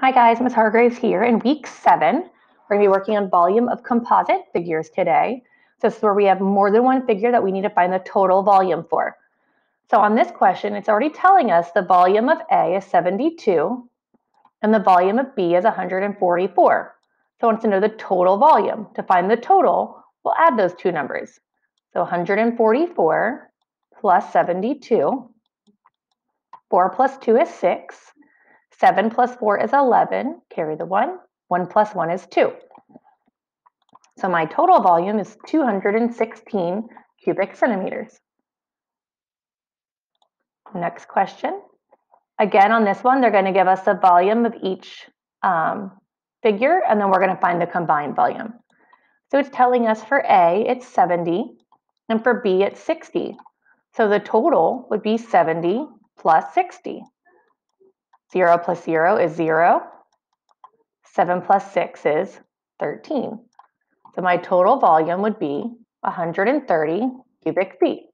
Hi guys, Ms. Hargreaves here. In week seven, we're gonna be working on volume of composite figures today. So this is where we have more than one figure that we need to find the total volume for. So on this question, it's already telling us the volume of A is 72 and the volume of B is 144. So I want to know the total volume. To find the total, we'll add those two numbers. So 144 plus 72. 4 plus 2 is 6. 7 plus 4 is 11. Carry the 1. 1 plus 1 is 2. So my total volume is 216 cubic centimeters. Next question. Again, on this one, they're going to give us the volume of each um, figure, and then we're going to find the combined volume. So it's telling us for A, it's 70, and for B, it's 60. So the total would be 70 plus 60. 0 plus 0 is 0. 7 plus 6 is 13. So my total volume would be 130 cubic feet.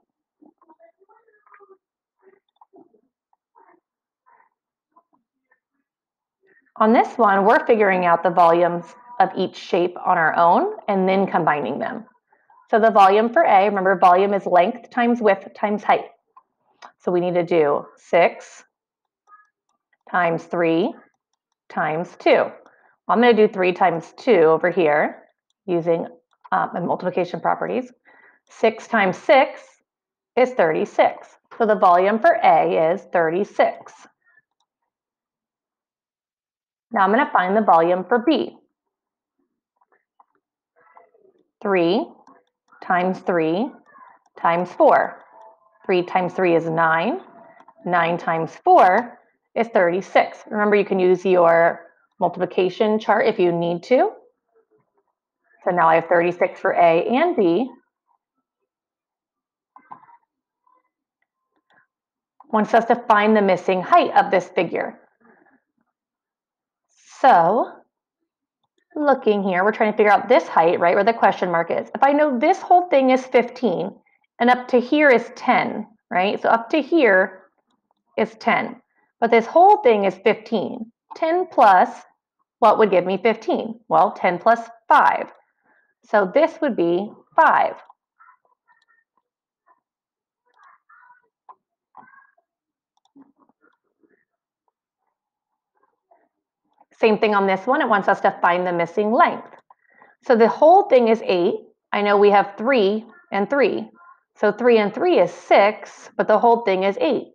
On this one, we're figuring out the volumes of each shape on our own and then combining them. So the volume for A, remember volume is length times width times height. So we need to do 6 times 3 times 2. Well, I'm going to do 3 times 2 over here using um, multiplication properties. 6 times 6 is 36. So the volume for A is 36. Now I'm going to find the volume for B. 3 times 3 times 4. 3 times 3 is 9. 9 times 4 is 36. Remember, you can use your multiplication chart if you need to. So now I have 36 for A and B. Wants us to find the missing height of this figure. So looking here, we're trying to figure out this height, right, where the question mark is. If I know this whole thing is 15 and up to here is 10, right? So up to here is 10. But this whole thing is 15. 10 plus, what would give me 15? Well, 10 plus 5. So this would be 5. Same thing on this one. It wants us to find the missing length. So the whole thing is 8. I know we have 3 and 3. So 3 and 3 is 6, but the whole thing is 8.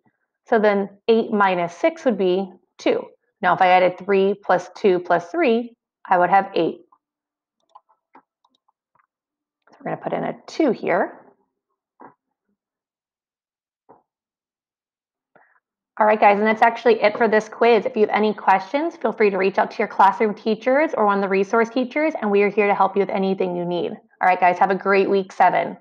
So then 8 minus 6 would be 2. Now if I added 3 plus 2 plus 3, I would have 8. So we're going to put in a 2 here. All right, guys, and that's actually it for this quiz. If you have any questions, feel free to reach out to your classroom teachers or one of the resource teachers, and we are here to help you with anything you need. All right, guys, have a great week seven.